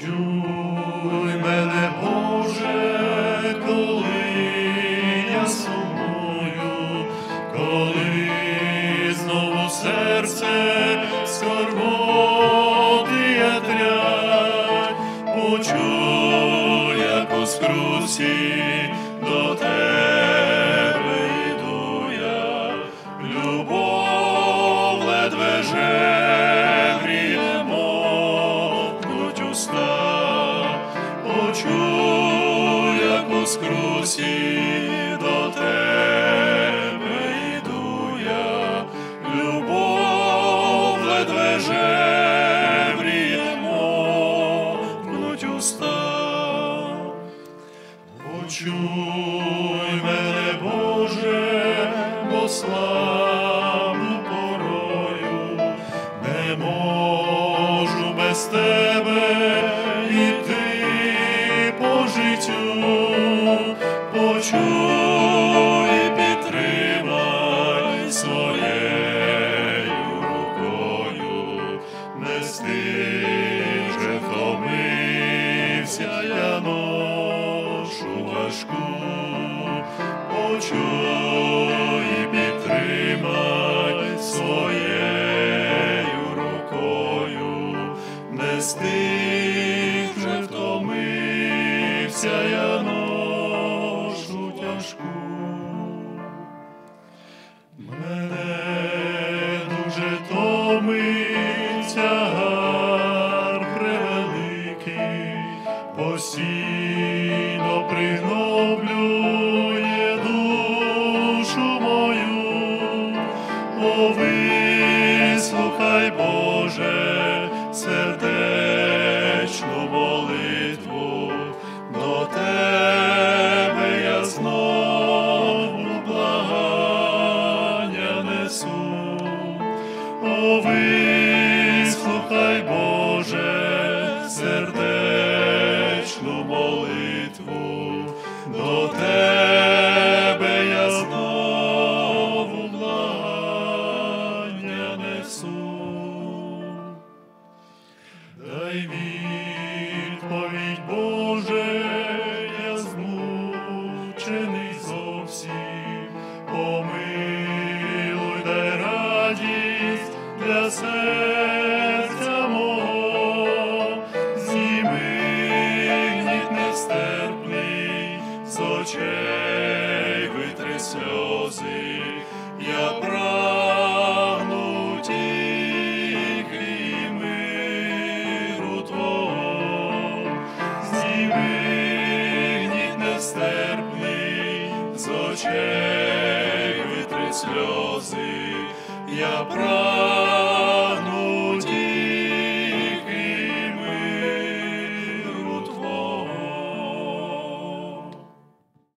Почуй мене, Боже, коли я сумую, коли знову серце. Скрусі до тебе йду я, любов ледве жевріє, мокнуть уста. Почуй мене, Боже, бо славну важку, почуй і підтримай своєю рукою, нести постійно пригноблює душу мою, о вислухай, Боже, сердечну молитву, до Тебе я знову благання несу. Дай відповідь, очей витри сльози, я прагну тільки миру Твого, зніми нестерпний, з очей витри сльози, я прагну